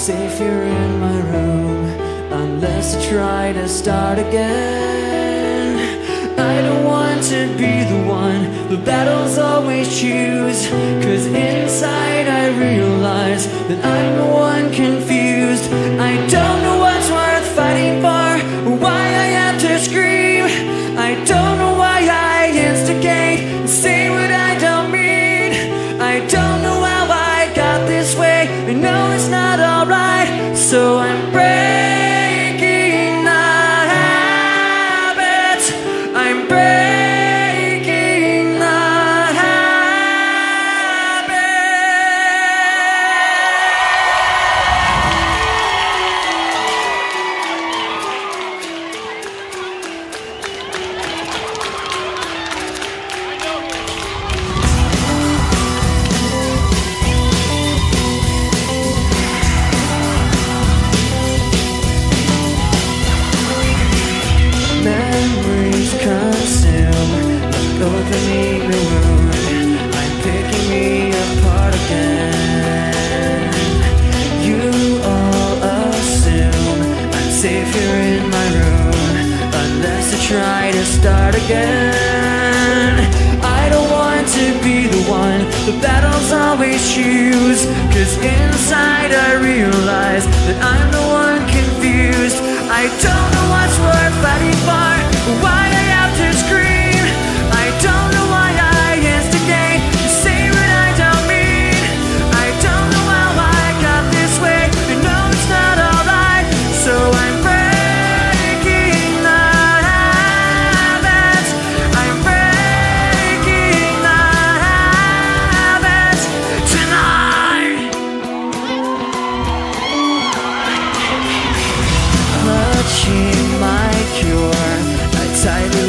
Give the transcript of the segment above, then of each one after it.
safe here in my room unless I try to start again. Choose. Cause inside I realize that I'm the one confused. Try to start again. I don't want to be the one the battles always choose. Cause inside I realize that I'm the one confused. I don't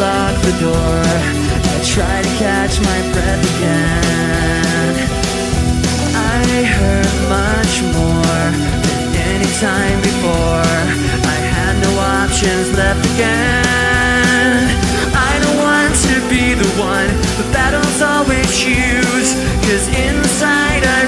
lock the door. I try to catch my breath again. I hurt much more than any time before. I had no options left again. I don't want to be the one The battle's always choose Cause inside I